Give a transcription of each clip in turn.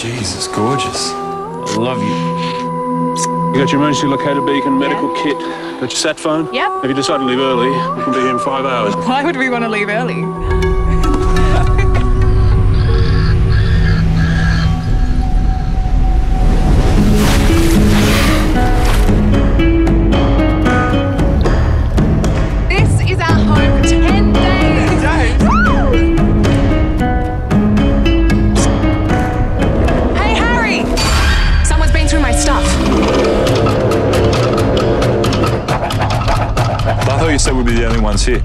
Jesus, gorgeous. I love you. You got your emergency locator beacon, medical yeah. kit, got your sat phone? Yep. If you decide to leave early, we can be here in five hours. Why would we want to leave early? say we'll be the only ones here.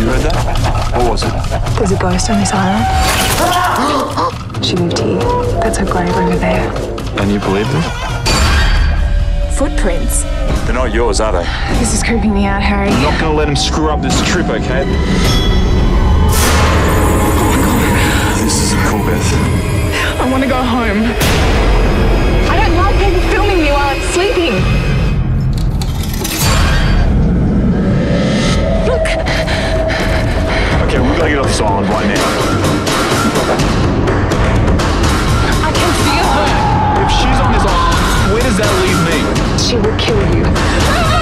You heard that? What was it? There's a ghost on this island. she moved here. That's her grave over there. And you believe it? Footprints. They're not yours, are they? This is creeping me out, Harry. I'm not gonna let him screw up this trip, okay? This is a cool Beth. I wanna go home. Okay, we gotta get off this island right now. I can feel her. If she's on this island, where does that leave me? She will kill you.